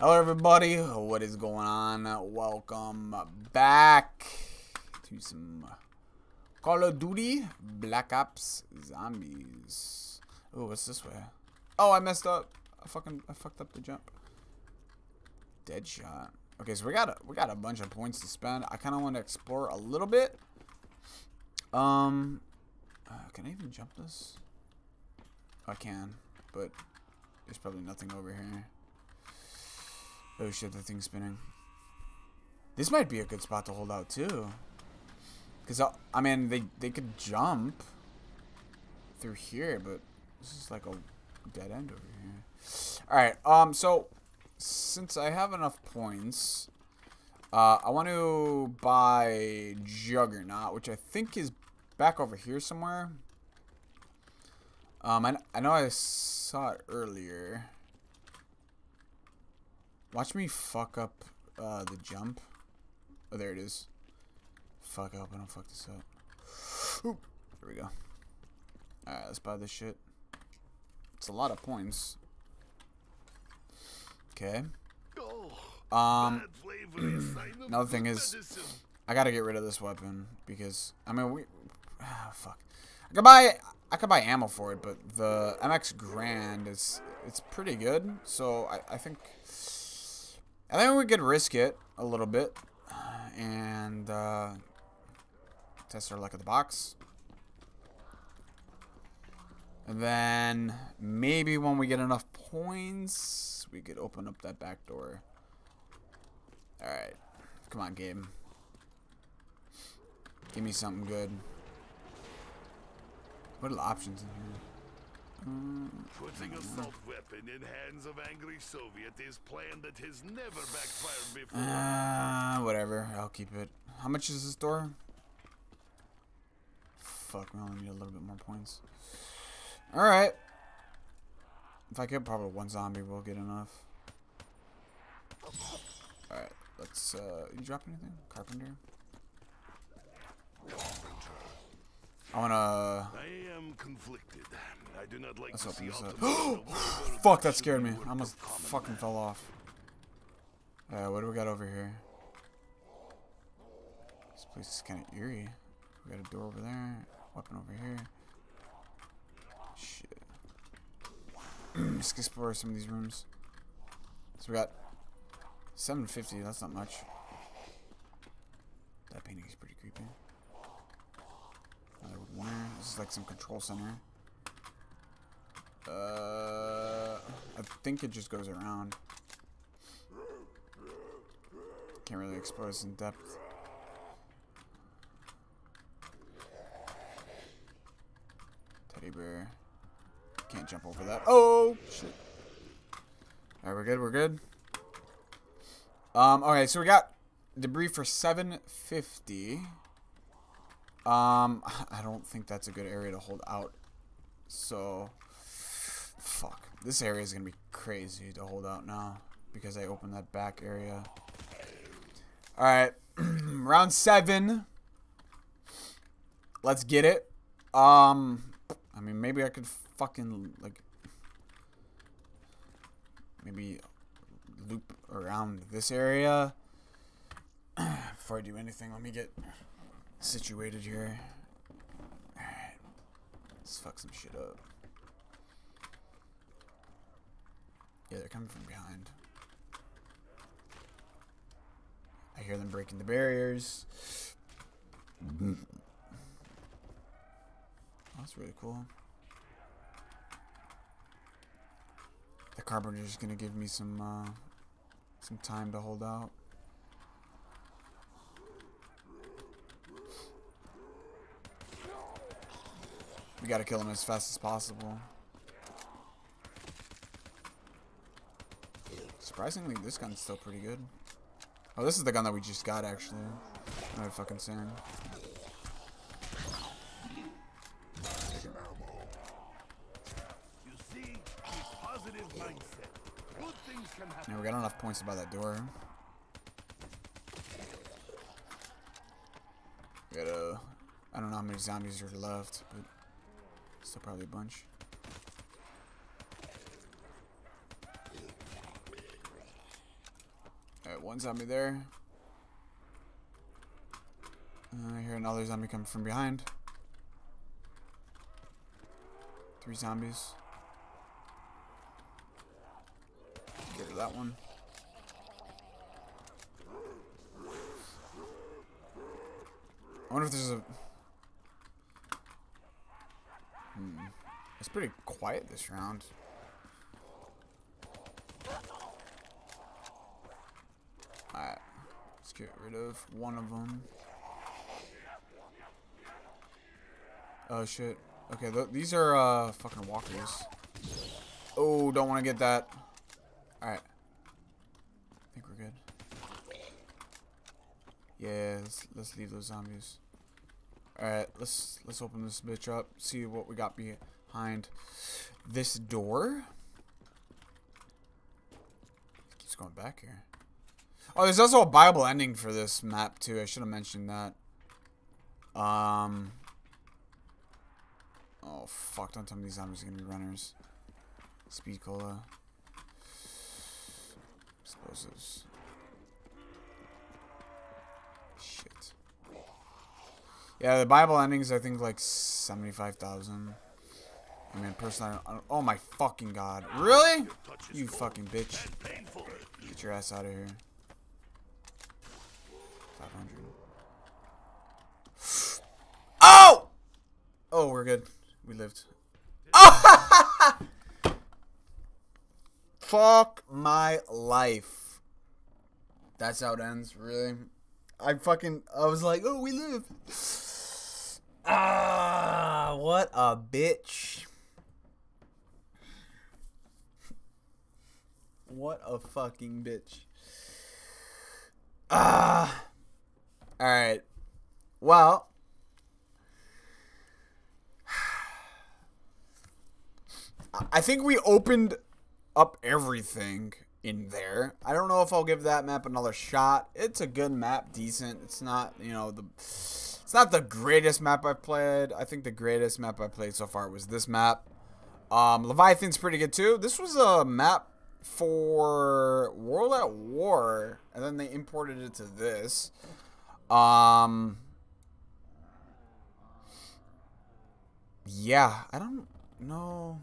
Hello, everybody. What is going on? Welcome back to some Call of Duty Black Ops Zombies. Oh, what's this way? Oh, I messed up. I fucking I fucked up the jump. Dead shot. Okay, so we got a, we got a bunch of points to spend. I kind of want to explore a little bit. Um, uh, can I even jump this? I can, but there's probably nothing over here. Oh shit, the thing's spinning. This might be a good spot to hold out too. Cause I, mean, they they could jump through here, but this is like a dead end over here. All right, um, so since I have enough points, uh, I want to buy Juggernaut, which I think is back over here somewhere. Um, I, I know I saw it earlier. Watch me fuck up uh, the jump. Oh, there it is. Fuck up. I don't fuck this up. Ooh, there we go. Alright, let's buy this shit. It's a lot of points. Okay. Um, another thing is, I gotta get rid of this weapon because I mean we, ah, fuck. I could buy I could buy ammo for it, but the MX Garand is it's pretty good. So I, I think I think we could risk it a little bit and uh, test our luck at the box. And then maybe when we get enough points, we could open up that back door. Alright. Come on, game. Give me something good. What are the options in here? Putting assault weapon in hands of angry Soviet is plan that has never backfired before. Uh, whatever. I'll keep it. How much is this door? Fuck, we only need a little bit more points. Alright. If I get probably one zombie, we'll get enough. Alright, let's, uh, you drop anything? Carpenter? I wanna... I am conflicted. I do not like Let's to open this up. Fuck, that scared me. I almost fucking fell off. Uh, what do we got over here? This place is kind of eerie. We got a door over there. Weapon over here. Shit. Let's explore some of these rooms. So we got 750. That's not much. That painting is pretty creepy. Another. This is like some control center. Uh, I think it just goes around. Can't really this in depth. Teddy bear. Can't jump over that. Oh, shit. Alright, we're good, we're good. Um, okay, so we got debris for 750. Um, I don't think that's a good area to hold out. So, fuck. This area is going to be crazy to hold out now because I opened that back area. Alright, round seven. Let's get it. Um, I mean, maybe I could fucking, like, maybe loop around this area before I do anything. Let me get situated here. Alright. Let's fuck some shit up. Yeah, they're coming from behind. I hear them breaking the barriers. Oh, that's really cool. The carpenter's gonna give me some uh, some time to hold out. We gotta kill him as fast as possible. Surprisingly, this gun's still pretty good. Oh, this is the gun that we just got, actually. Not fucking saying. Yeah, we got enough points to buy that door. We got a... I don't know how many zombies are left, but... Still probably a bunch. One zombie there. Uh, I hear another zombie coming from behind. Three zombies. Get that one. I wonder if there's a... Hmm. It's pretty quiet this round. Alright. Let's get rid of one of them. Oh shit. Okay, th these are uh fucking walkers. Oh, don't want to get that. Alright. I think we're good. Yeah, let's, let's leave those zombies. Alright, let's let's open this bitch up, see what we got behind this door. Keeps going back here. Oh, there's also a buyable ending for this map too. I should have mentioned that. Um. Oh fuck! Don't tell me these zombies are gonna be runners. Speed cola. Explosives. Shit. Yeah, the buyable endings I think like seventy-five thousand. I mean, personally, I don't, oh my fucking god! Really? You fucking bitch! Get your ass out of here. 500. Oh! Oh, we're good. We lived. Oh! Fuck my life. That's how it ends, really. I fucking, I was like, oh, we live. Ah, what a bitch. What a fucking bitch. Ah. Alright. Well. I think we opened up everything in there. I don't know if I'll give that map another shot. It's a good map, decent. It's not, you know, the it's not the greatest map I've played. I think the greatest map I played so far was this map. Um, Leviathan's pretty good too. This was a map for World at War, and then they imported it to this. Um, yeah, I don't know.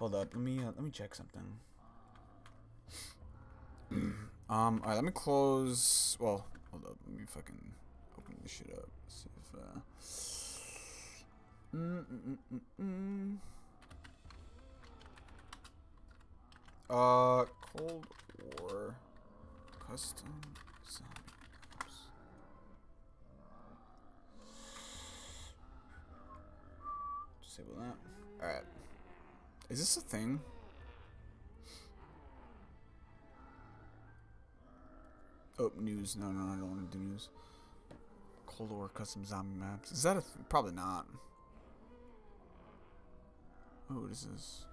Hold up, let me uh, let me check something. um, all right, let me close. Well, hold up, let me fucking open this shit up. See if. Uh, mm, mm, mm. Uh, Cold War custom zombies. Disable that. All right. Is this a thing? Oh, news. No, no, I don't want to do news. Cold War custom zombie maps. Is that a probably not? Oh, what is this?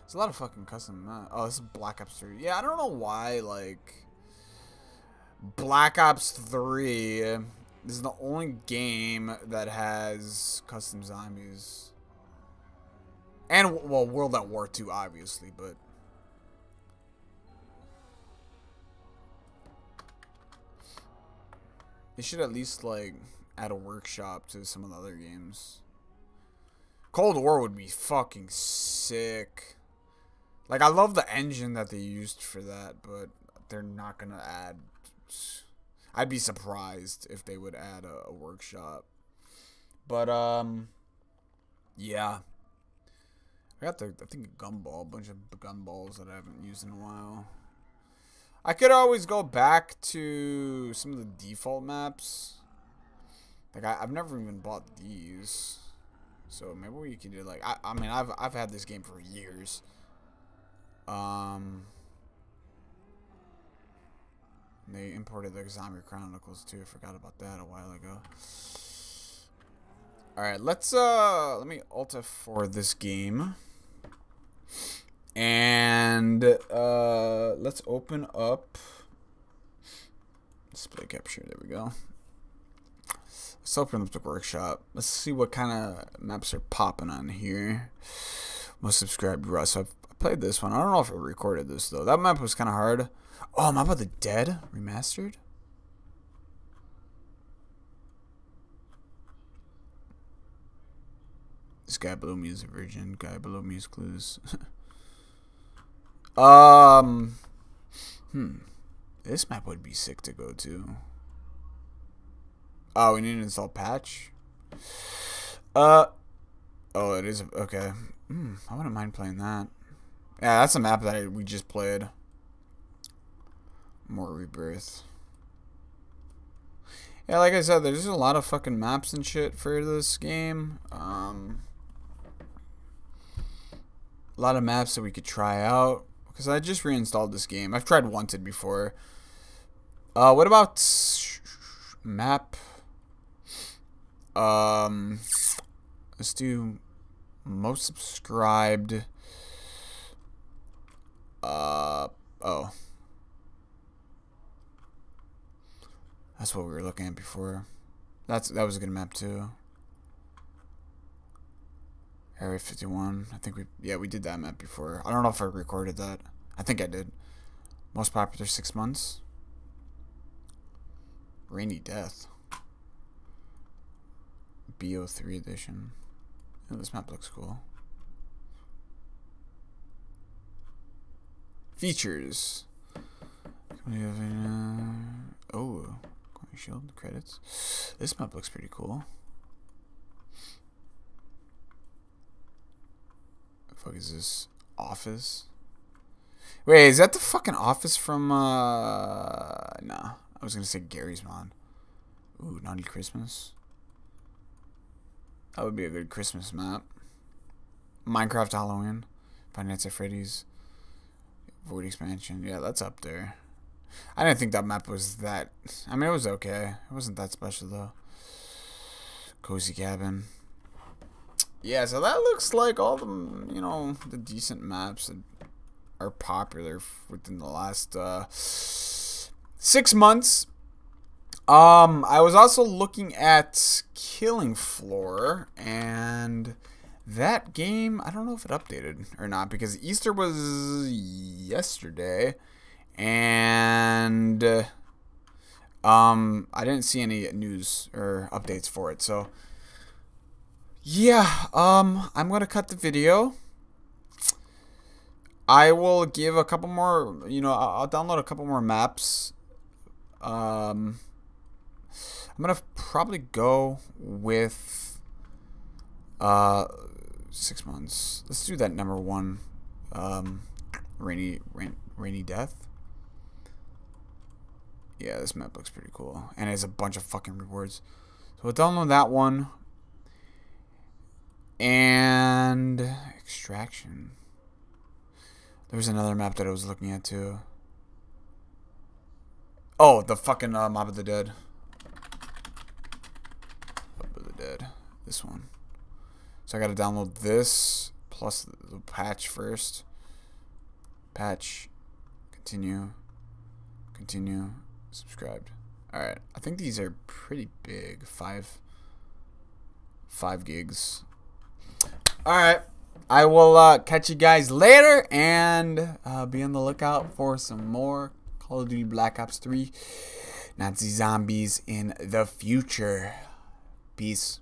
There's a lot of fucking custom maps. Oh, this is Black Ops 3. Yeah, I don't know why, like... Black Ops 3 this is the only game that has custom zombies. And, well, World at War 2, obviously, but... They should at least, like, add a workshop to some of the other games. Cold War would be fucking sick. Like, I love the engine that they used for that, but they're not to add... I'd be surprised if they would add a, a workshop. But, um... Yeah. I got the, I think, a gumball. A bunch of gunballs that I haven't used in a while. I could always go back to some of the default maps. Like, I, have never even bought these. So, maybe we can do, like... I, I mean, I've, I've had this game for years. Um, they imported the Zombie Chronicles too. I forgot about that a while ago. All right, let's uh, let me alta for this game, and uh, let's open up display capture. There we go. Let's open up the workshop. Let's see what kind of maps are popping on here. Most subscribed Russ. I've played this one. I don't know if I recorded this though. That map was kind of hard. Oh, Mob of the Dead remastered. This guy below me is a virgin. Guy below me is clues. um, hmm. This map would be sick to go to. Oh, we need to install patch. Uh, oh, it is okay. Hmm, I wouldn't mind playing that. Yeah, that's a map that I, we just played. More rebirth. Yeah, like I said, there's a lot of fucking maps and shit for this game. Um, a lot of maps that we could try out because I just reinstalled this game. I've tried Wanted before. Uh, what about map? Um, let's do most subscribed. Uh, oh. That's what we were looking at before. That's that was a good map too. Area 51. I think we yeah, we did that map before. I don't know if I recorded that. I think I did. Most popular 6 months. Rainy Death. BO3 edition. Oh, this map looks cool. Features. Oh, shield credits. This map looks pretty cool. Fuck is this? Office? Wait, is that the fucking office from uh nah. I was gonna say Garry's Mod. Ooh, Naughty Christmas. That would be a good Christmas map. Minecraft Halloween. Five Nights at Freddy's. Void Expansion. Yeah, that's up there. I didn't think that map was that... I mean, it was okay. It wasn't that special, though. Cozy Cabin. Yeah, so that looks like all the, you know, the decent maps that are popular within the last uh, six months. Um, I was also looking at Killing Floor, and that game, I don't know if it updated or not because Easter was yesterday, and um, I didn't see any news or updates for it. So, yeah, um, I'm gonna cut the video. I will give a couple more, you know, I'll download a couple more maps. Um, I'm gonna probably go with uh six months. Let's do that number one. Um, rainy rain, rainy death. Yeah, this map looks pretty cool, and it has a bunch of fucking rewards. So we'll download that one. And extraction. There was another map that I was looking at too. Oh, the fucking uh, Mob of the Dead. Mob of the Dead. This one. So I gotta download this plus the patch first. Patch. Continue. Continue. Subscribed. Alright. I think these are pretty big. Five. Five gigs. Alright. I will uh, catch you guys later and uh, be on the lookout for some more Call of Duty Black Ops 3 Nazi zombies in the future. Peace.